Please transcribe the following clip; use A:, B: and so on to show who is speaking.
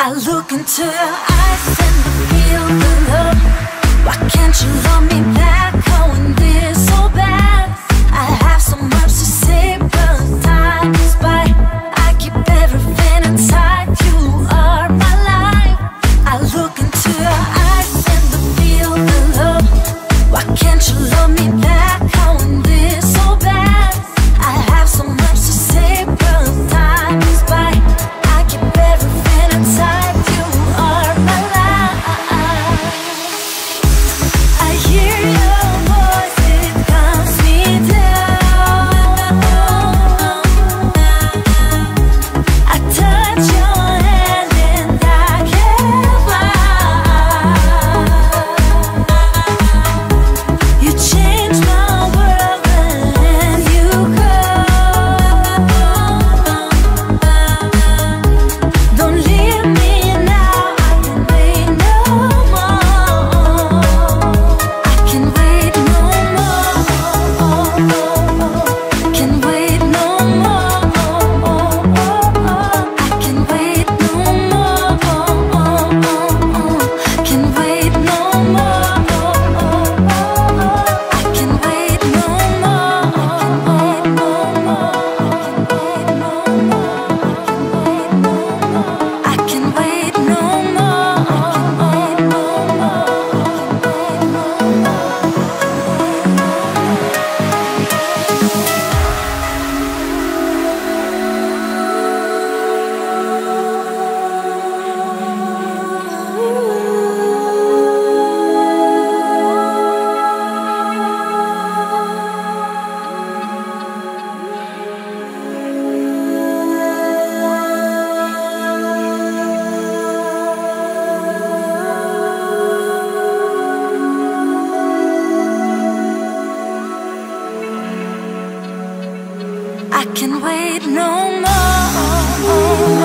A: I look into your eyes and I feel the love. Why can't you love me back? How in this? I can wait no more.